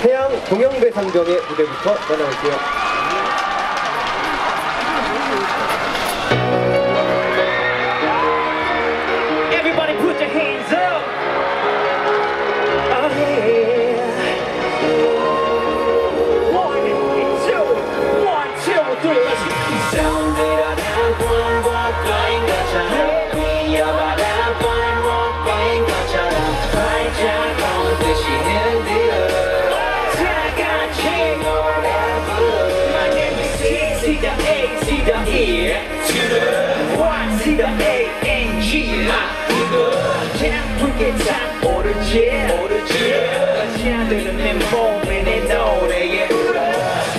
태양 동영배상경의 무대부터 만나볼게요. 참 오르지 오르지 자들은 내 몸에 내 노래에 울어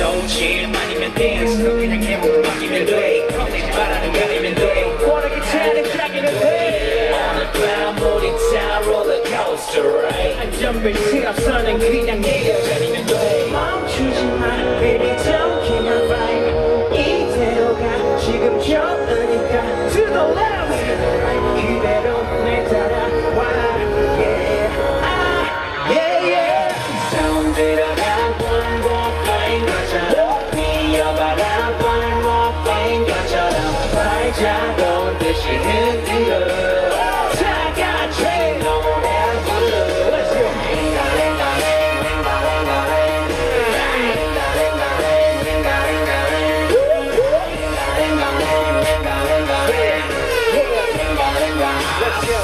넘침 아니면 댄스 너 그냥 해보고 맡기면 돼 겁내지 말라는 가리면 돼 원하게 차는 시작이면 돼 On the ground 모든 타 롤러코스터 ride 안전벨 틀어서는 그냥 내 자국 듯이 흔들어 다 같이 노래 불러 Let's go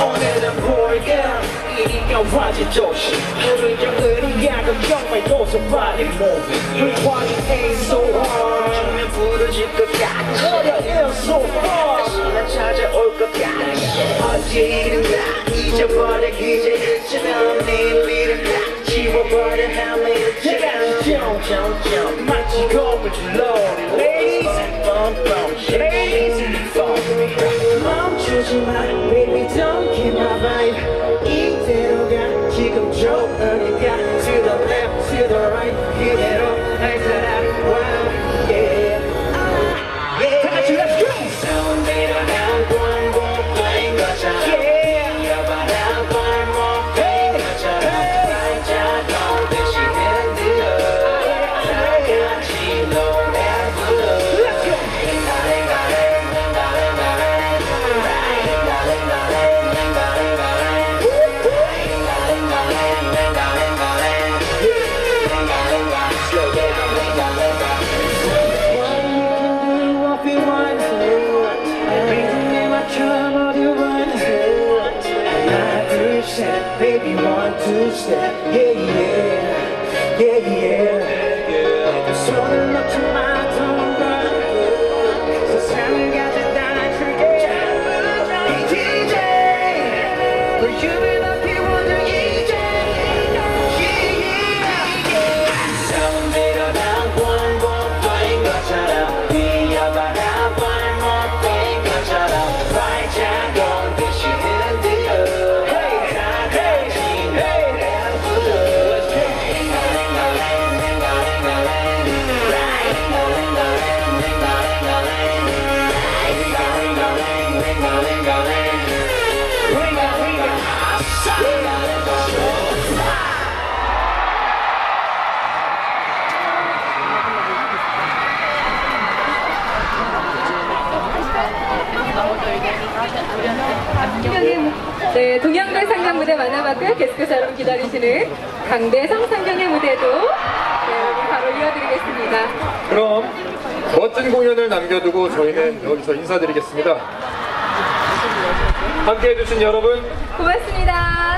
오늘은 볼까 이리가 화제 조심 오른쪽은 야금 정말 도서 body moving We party ain't so hard 정면 부러질 것 같아 어려 ill so far 다시는 찾아올 것 같아 어디든가 잊어버려 이제 지나온 내일이든 다 지워버려 함을 제가 점점점 마치 겁을 줄러 Ladies and bum bum Ladies and bum 멈추지 마 Baby don't keep my vibe 이대로 가 지금 좋으니까 네, 동양대 상경 무대 만나봤고요. 계속해서 여러분 기다리시는 강대성 상경의 무대도 네, 여러분 바로 이어드리겠습니다. 그럼 멋진 공연을 남겨두고 저희는 여기서 인사드리겠습니다. 함께 해주신 여러분 고맙습니다.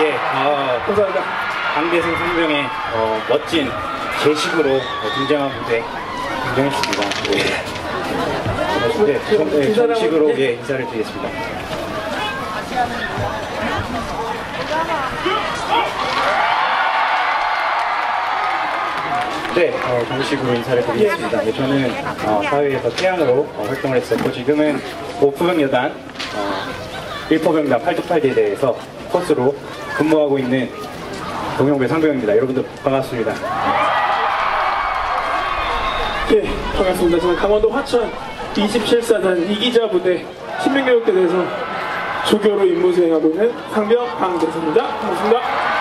예, 어, 감사합니다. 강대성 상병의 어, 멋진 제식으로 어, 등장한 무대 등장했습니다. 네, 네, 정, 네, 정식으로 예, 인사를 드리겠습니다. 네, 어, 정식으로 인사를 드리겠습니다. 네, 저는 어, 사회에서 태양으로 어, 활동을 했었고 지금은 오프병 여단 어, 1포병단 828대에 대해서 코스로 근무하고 있는 동영배 상병입니다. 여러분들 반갑습니다. 예, 반갑습니다. 저는 강원도 화천 27사단 이기자 부대 신민교육대에서 조교로 임무 수행하고 있는 상병 강대성입니다. 반갑습니다.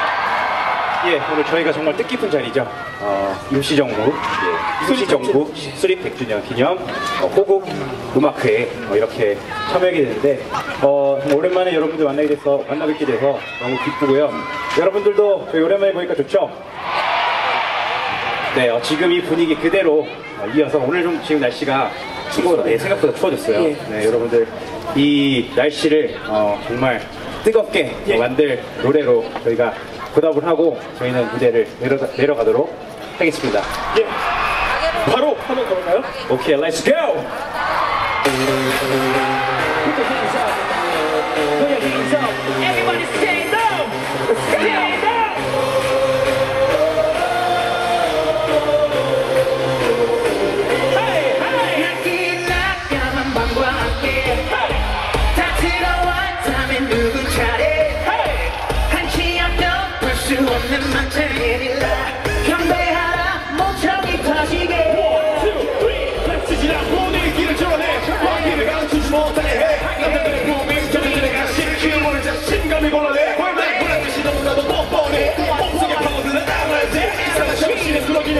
예, 오늘 저희가 정말 뜻깊은 자리죠. 어, 임시정부, 예, 임시정부 수립 100주년 기념 어, 호국 음악회에 어, 이렇게 참여하게 되는데 어, 오랜만에 여러분들 만나게 돼서 만나 뵙게 돼서 너무 기쁘고요. 여러분들도 저희 오랜만에 보니까 좋죠? 네, 어, 지금 이 분위기 그대로 어, 이어서 오늘 좀 지금 날씨가 추워, 네, 생각보다 추워졌어요. 네, 여러분들 이 날씨를 어, 정말 뜨겁게 어, 만들 노래로 저희가 보답을 하고 저희는 무대를 내려, 내려가도록 하겠습니다. 예, 바로 한번 가볼까요? 오케이, let's go! Everybody stand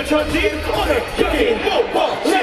Attention, team, on a yucky,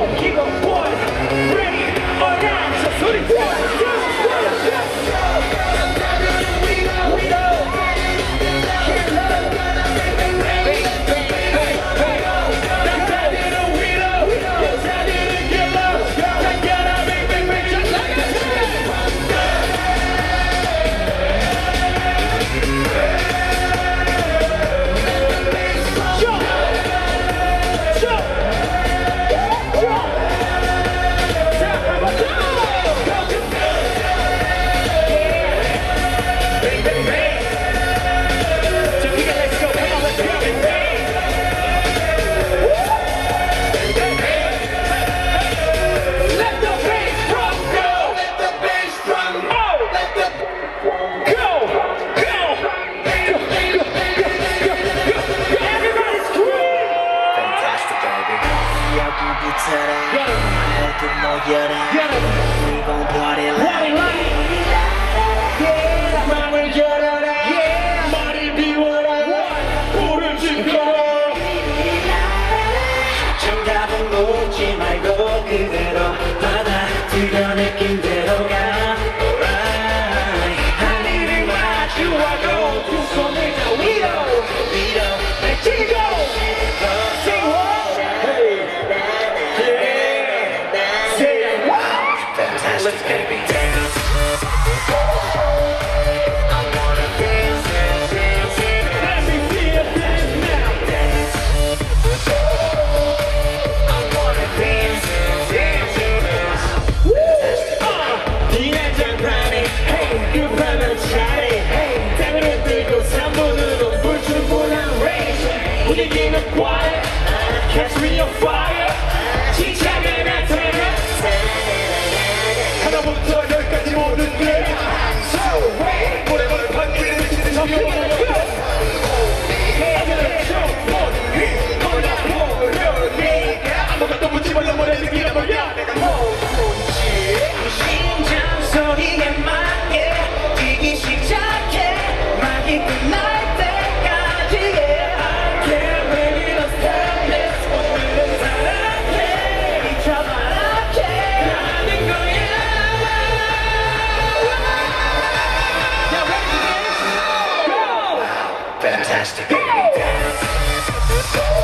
don't boy. Ready or not, just put it. Yeah.